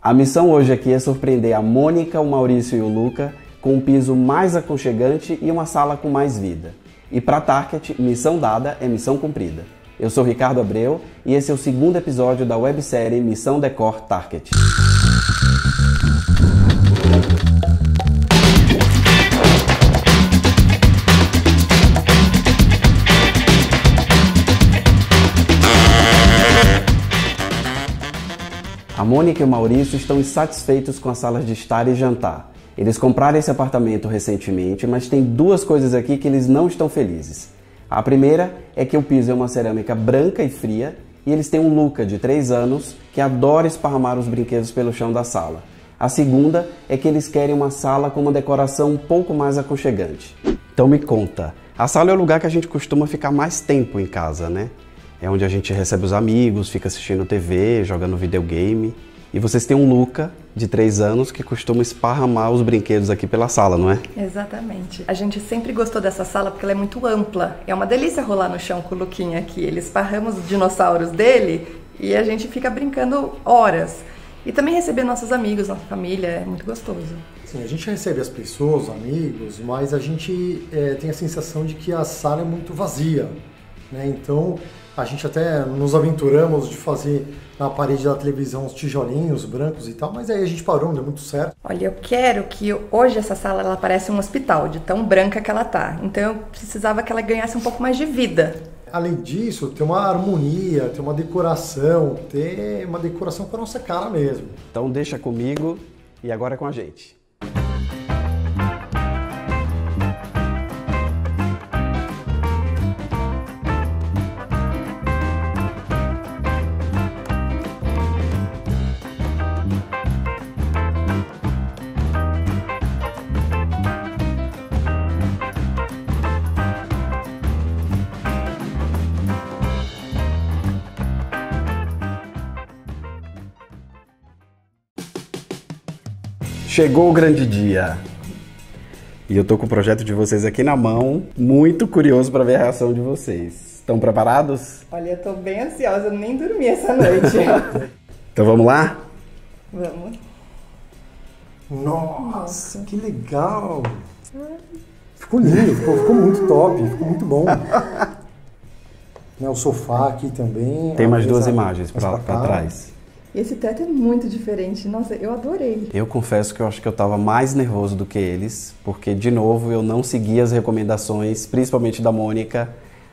A missão hoje aqui é surpreender a Mônica, o Maurício e o Luca com um piso mais aconchegante e uma sala com mais vida. E para Target, missão dada é missão cumprida. Eu sou Ricardo Abreu e esse é o segundo episódio da websérie Missão Decor Target. Mônica e o Maurício estão insatisfeitos com as salas de estar e jantar. Eles compraram esse apartamento recentemente, mas tem duas coisas aqui que eles não estão felizes. A primeira é que o piso é uma cerâmica branca e fria e eles têm um Luca de 3 anos que adora esparramar os brinquedos pelo chão da sala. A segunda é que eles querem uma sala com uma decoração um pouco mais aconchegante. Então me conta, a sala é o lugar que a gente costuma ficar mais tempo em casa, né? É onde a gente recebe os amigos, fica assistindo TV, jogando videogame. E vocês têm um Luca, de 3 anos, que costuma esparramar os brinquedos aqui pela sala, não é? Exatamente. A gente sempre gostou dessa sala porque ela é muito ampla. É uma delícia rolar no chão com o Luquinha aqui. Ele esparrama os dinossauros dele e a gente fica brincando horas. E também receber nossos amigos, nossa família, é muito gostoso. Sim, a gente recebe as pessoas, os amigos, mas a gente é, tem a sensação de que a sala é muito vazia. Né? Então, a gente até nos aventuramos de fazer na parede da televisão os tijolinhos brancos e tal, mas aí a gente parou, não deu muito certo. Olha, eu quero que hoje essa sala ela parece um hospital, de tão branca que ela tá. Então eu precisava que ela ganhasse um pouco mais de vida. Além disso, ter uma harmonia, ter uma decoração, ter uma decoração com a nossa cara mesmo. Então deixa comigo e agora é com a gente. Chegou o grande dia. E eu tô com o projeto de vocês aqui na mão, muito curioso para ver a reação de vocês. Estão preparados? Olha, eu tô bem ansiosa, eu nem dormi essa noite. então vamos lá? Vamos. Nossa, Nossa. que legal! Ficou lindo, ficou, ficou muito top, ficou muito bom. né, o sofá aqui também. Tem mais duas imagens para trás. Esse teto é muito diferente. Nossa, eu adorei. Eu confesso que eu acho que eu estava mais nervoso do que eles, porque, de novo, eu não segui as recomendações, principalmente da Mônica.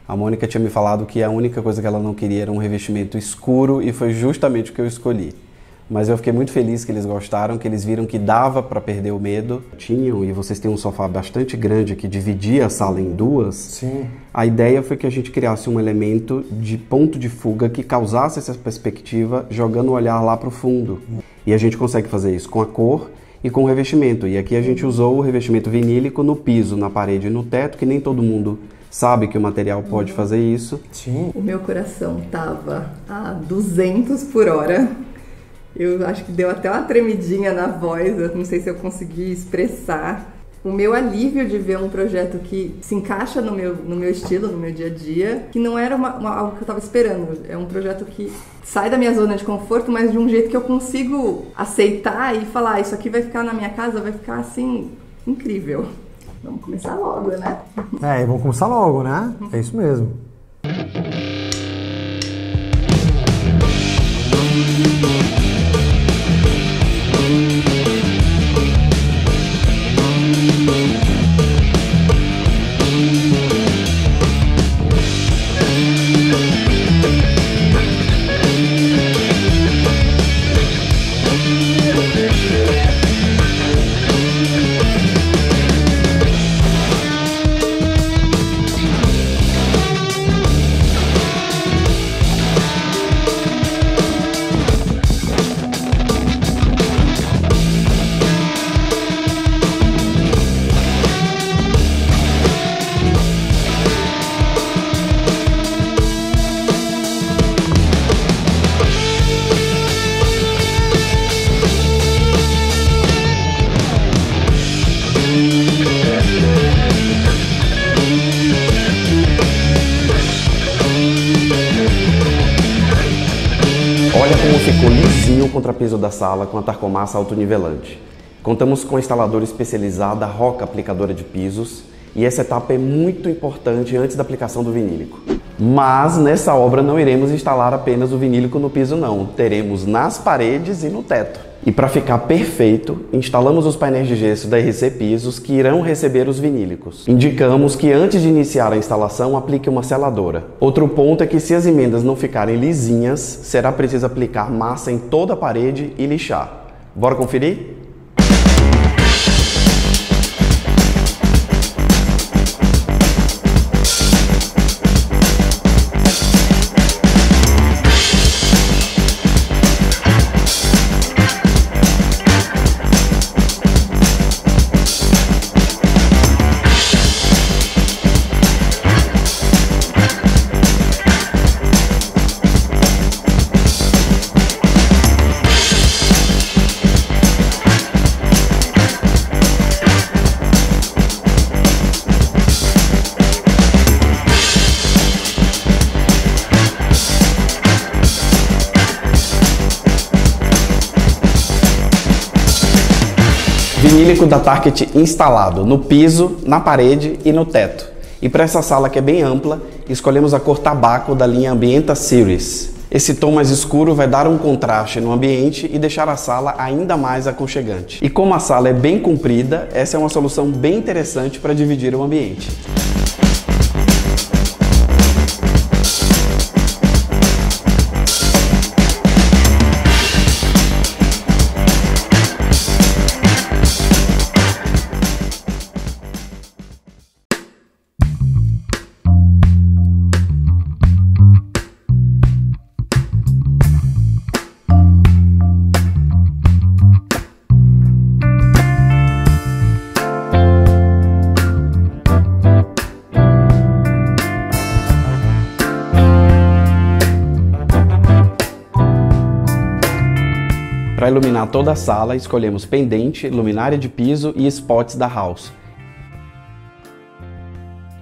A Mônica tinha me falado que a única coisa que ela não queria era um revestimento escuro e foi justamente o que eu escolhi mas eu fiquei muito feliz que eles gostaram, que eles viram que dava para perder o medo. Tinham, e vocês têm um sofá bastante grande que dividia a sala em duas. Sim. A ideia foi que a gente criasse um elemento de ponto de fuga que causasse essa perspectiva, jogando o olhar lá para o fundo. E a gente consegue fazer isso com a cor e com o revestimento. E aqui a gente usou o revestimento vinílico no piso, na parede e no teto, que nem todo mundo sabe que o material pode fazer isso. Sim. O meu coração tava a 200 por hora eu acho que deu até uma tremidinha na voz, eu não sei se eu consegui expressar o meu alívio de ver um projeto que se encaixa no meu, no meu estilo, no meu dia a dia, que não era uma, uma, algo que eu estava esperando. É um projeto que sai da minha zona de conforto, mas de um jeito que eu consigo aceitar e falar: ah, Isso aqui vai ficar na minha casa, vai ficar assim, incrível. Vamos começar logo, né? É, vamos começar logo, né? É isso mesmo. Olha como ficou lisinho o contrapeso da sala com a tarcomassa autonivelante. Contamos com a instaladora especializada Roca Aplicadora de Pisos e essa etapa é muito importante antes da aplicação do vinílico. Mas nessa obra não iremos instalar apenas o vinílico no piso não, teremos nas paredes e no teto. E para ficar perfeito, instalamos os painéis de gesso da RC Pisos que irão receber os vinílicos. Indicamos que antes de iniciar a instalação, aplique uma seladora. Outro ponto é que se as emendas não ficarem lisinhas, será preciso aplicar massa em toda a parede e lixar. Bora conferir? Vinílico da Target instalado no piso, na parede e no teto. E para essa sala que é bem ampla, escolhemos a cor tabaco da linha Ambienta Series. Esse tom mais escuro vai dar um contraste no ambiente e deixar a sala ainda mais aconchegante. E como a sala é bem comprida, essa é uma solução bem interessante para dividir o ambiente. Para iluminar toda a sala, escolhemos pendente, luminária de piso e spots da house.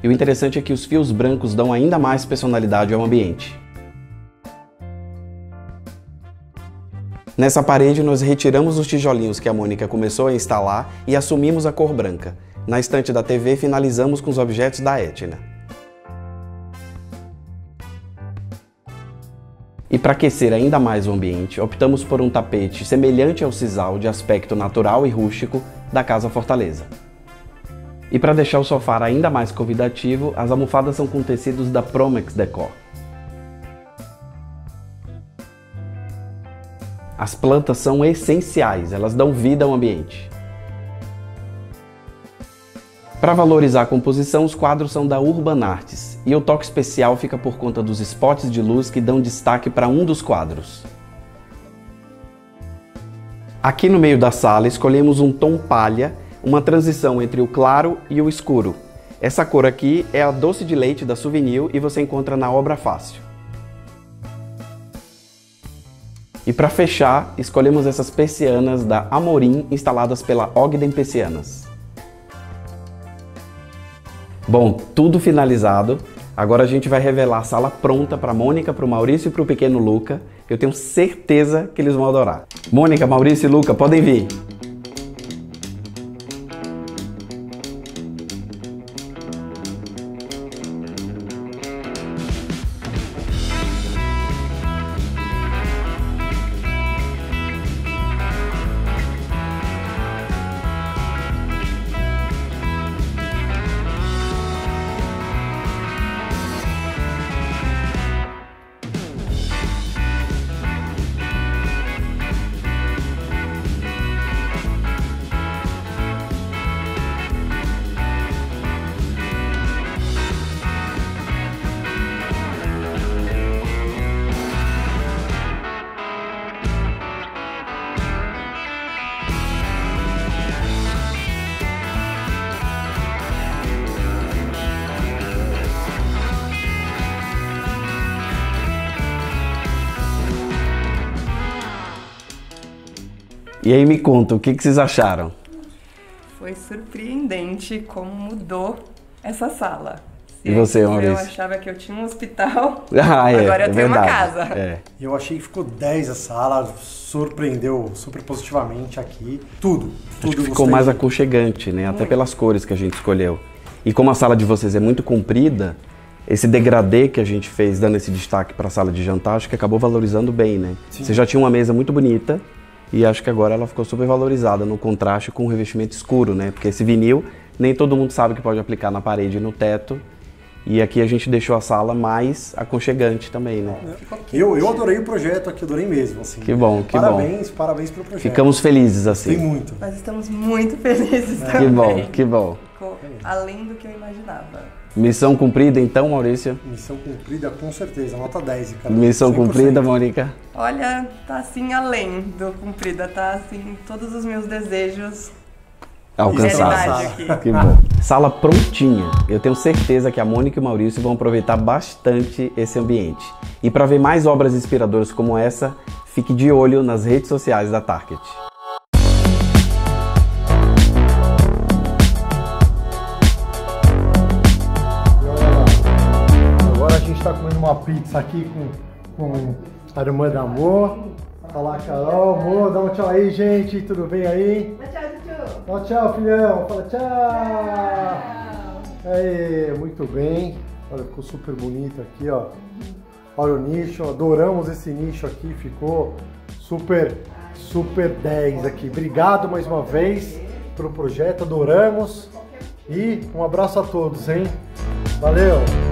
E o interessante é que os fios brancos dão ainda mais personalidade ao ambiente. Nessa parede, nós retiramos os tijolinhos que a Mônica começou a instalar e assumimos a cor branca. Na estante da TV, finalizamos com os objetos da Etna. E para aquecer ainda mais o ambiente, optamos por um tapete semelhante ao sisal de aspecto natural e rústico da Casa Fortaleza. E para deixar o sofá ainda mais convidativo, as almofadas são com tecidos da Promex Decor. As plantas são essenciais, elas dão vida ao ambiente. Para valorizar a composição, os quadros são da Urban Arts e o toque especial fica por conta dos spots de luz que dão destaque para um dos quadros. Aqui no meio da sala escolhemos um tom palha, uma transição entre o claro e o escuro. Essa cor aqui é a doce de leite da Souvenir e você encontra na Obra Fácil. E para fechar, escolhemos essas persianas da Amorim instaladas pela Ogden Persianas. Bom, tudo finalizado. Agora a gente vai revelar a sala pronta para Mônica, para o Maurício e para o pequeno Luca. Eu tenho certeza que eles vão adorar. Mônica, Maurício e Luca, podem vir. E aí me conta, o que, que vocês acharam? Foi surpreendente como mudou essa sala. E você, Maurício? Eu achava que eu tinha um hospital, ah, é, agora eu é tenho verdade. uma casa. É. Eu achei que ficou 10 a sala, surpreendeu super positivamente aqui. Tudo, tudo Acho que eu ficou mais aconchegante, né? Até pelas cores que a gente escolheu. E como a sala de vocês é muito comprida, esse degradê que a gente fez dando esse destaque para a sala de jantar, acho que acabou valorizando bem, né? Sim. Você já tinha uma mesa muito bonita e acho que agora ela ficou super valorizada no contraste com o revestimento escuro, né? Porque esse vinil nem todo mundo sabe que pode aplicar na parede e no teto. E aqui a gente deixou a sala mais aconchegante também, né? Eu, eu adorei o projeto aqui, adorei mesmo. Assim. Que bom, que bom. parabéns, parabéns pelo projeto. Ficamos felizes Tem assim. muito. Nós estamos muito felizes Que também. bom, que bom. Ficou além do que eu imaginava. Missão cumprida então, Maurício? Missão cumprida, com certeza. Nota 10, cara. Missão 100%. cumprida, Mônica? Olha, tá assim além do cumprida, tá assim, todos os meus desejos Alcançado. realidade aqui. Que bom. Sala prontinha. Eu tenho certeza que a Mônica e o Maurício vão aproveitar bastante esse ambiente. E para ver mais obras inspiradoras como essa, fique de olho nas redes sociais da Target. E olha lá. Agora a gente está comendo uma pizza aqui com, com a irmã da Amor. Olá, Carol. Amor, dá um tchau aí, gente. Tudo bem aí? Tchau, tchau. Dá tchau, filhão. Fala tchau. Aí, muito bem. Olha, ficou super bonito aqui, ó. Olha o nicho, adoramos esse nicho aqui, ficou super, super 10 aqui. Obrigado mais uma vez pelo projeto, adoramos. E um abraço a todos, hein? Valeu!